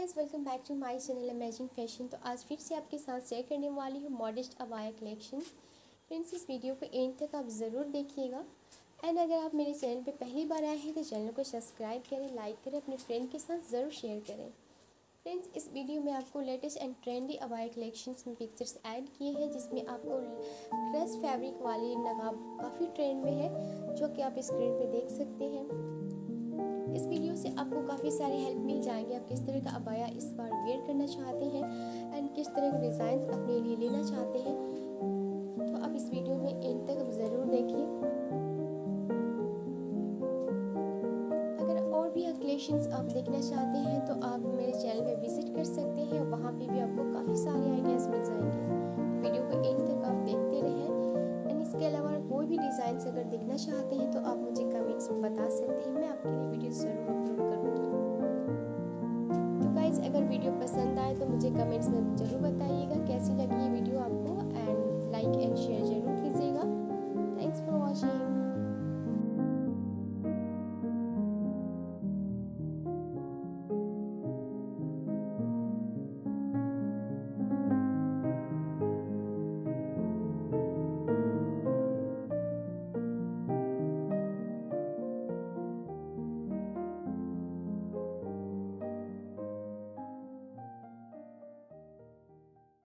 Guys welcome back to my channel amazing fashion तो आज फिर से आपके साथ शेयर करने वाली हूँ मॉडेस्ट अबाया कलेक्शन फ्रेंड्स इस वीडियो को एंड तक आप ज़रूर देखिएगा. एंड अगर आप मेरे चैनल पे पहली बार आए हैं तो चैनल को सब्सक्राइब करें लाइक करें, अपने फ्रेंड के साथ ज़रूर शेयर करें. फ्रेंड्स इस वीडियो में आपको लेटेस्ट एंड ट्रेंडी अबाया कलेक्शन में पिक्चर्स ऐड किए हैं, जिसमें आपको क्रश फैब्रिक वाली नकाब काफ़ी ट्रेंड में है, जो कि आप स्क्रीन पर देख सकते हैं. आपको काफ़ी सारे हेल्प मिल जाएँगे। आप किस तरह का अबाया इस बार वेयर करना चाहते हैं एंड किस तरह के डिज़ाइन अपने लिए लेना चाहते हैं तो आप इस वीडियो में एंड तक ज़रूर कलेक्शंस आप देखना चाहते हैं तो आप मेरे चैनल पे विज़िट कर सकते हैं। वहाँ पे भी आपको काफ़ी सारे आइडियाज़ मिल जाएँगे। वीडियो को एंड तक आप देखते रहें एंड इसके अलावा कोई भी डिज़ाइन अगर देखना चाहते हैं तो आप मुझे कमेंट्स में बता सकते हैं। मैं आपके लिए वीडियो ज़रूर अपलोड करूँगी तो गाइज़ अगर वीडियो पसंद आए तो मुझे कमेंट्स में ज़रूर बताइएगा, कैसी लगी ये वीडियो? आपको